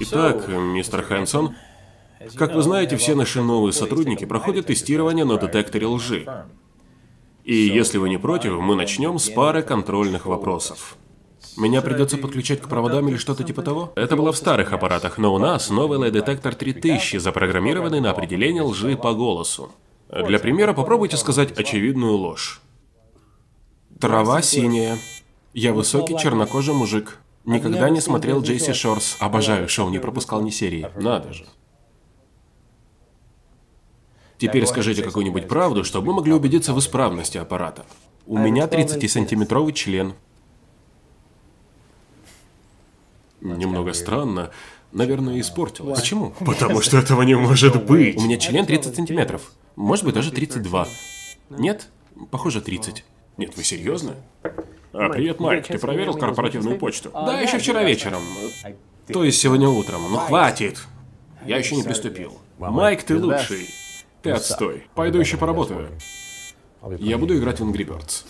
Итак, мистер Хэнсон, как вы знаете, все наши новые сотрудники проходят тестирование на детекторе лжи. И если вы не против, мы начнем с пары контрольных вопросов. Меня придется подключать к проводам или что-то типа того? Это было в старых аппаратах, но у нас новый лай-детектор 3000, запрограммированный на определение лжи по голосу. Для примера попробуйте сказать очевидную ложь. Трава синяя. Я высокий чернокожий мужик. Никогда не смотрел Джейси Шорс. Обожаю шоу, не пропускал ни серии. Надо же. Теперь скажите какую-нибудь правду, чтобы мы могли убедиться в исправности аппарата. У меня 30-сантиметровый член. Немного странно. Наверное, испортилось. Почему? Потому что этого не может быть. У меня член 30 сантиметров. Может быть, даже 32. Нет? Похоже, 30. Нет, вы серьезно? А, привет, Майк. Ты проверил корпоративную почту? Да, еще вчера вечером. То есть сегодня утром. Ну хватит. Я еще не приступил. Майк, ты лучший. Ты отстой. Пойду еще поработаю. Я буду играть в Angry Birds.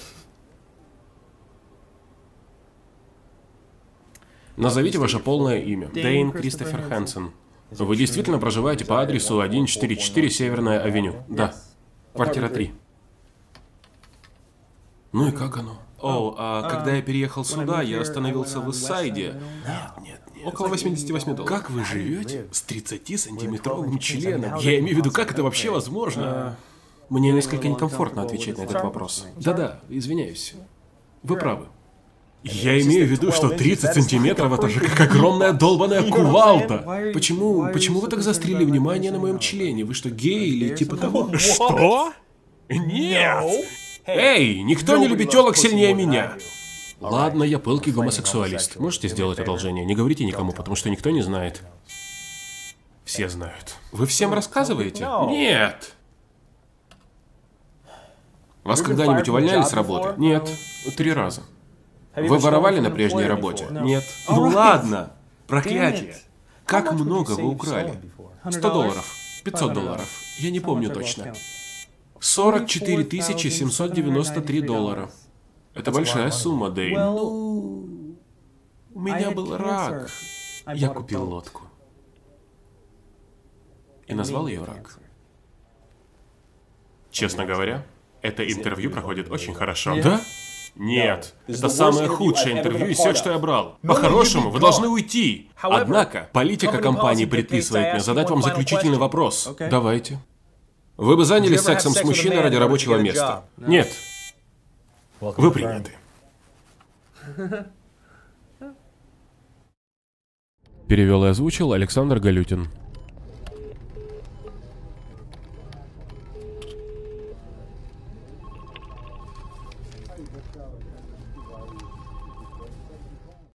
Назовите ваше полное имя. Дэйн Кристофер Хэнсон. Вы действительно проживаете по адресу 144 Северная Авеню? Да. Квартира 3. Ну и как оно? О, а когда я переехал сюда, я остановился в Иссайде. Нет, нет, нет. Около 88 долларов. Как вы живете с 30-сантиметровым членом? Я имею в виду, как это вообще возможно? Мне несколько некомфортно отвечать на этот вопрос. Да-да, извиняюсь. Вы правы. Я имею в виду, что 30 сантиметров это же как огромная долбаная кувалда. Почему, почему вы так заострили внимание на моем члене? Вы что, гей или типа того? Что? Нет! Эй, никто не любит телок сильнее меня. Ладно, я пылкий гомосексуалист. Можете сделать одолжение? Не говорите никому, потому что никто не знает. Все знают. Вы всем рассказываете? Нет. Вас когда-нибудь увольняли с работы? Нет. Три раза. Вы воровали на прежней работе? Нет. Ну ладно. Проклятие. Как много вы украли? 100 долларов. 500 долларов. Я не помню точно. 44 793 доллара. Это большая сумма, Дэйн. Ну, у меня был рак. Я купил лодку. И назвал ее рак. Честно говоря, это интервью проходит очень хорошо. Да? Нет, это самое худшее интервью из всех, что я брал. По-хорошему, вы должны уйти. Однако, политика компании предписывает мне задать вам заключительный вопрос. Давайте. Вы бы занялись сексом с мужчиной ради рабочего места? Нет. Вы приняты. Перевел и озвучил Александр Галютин.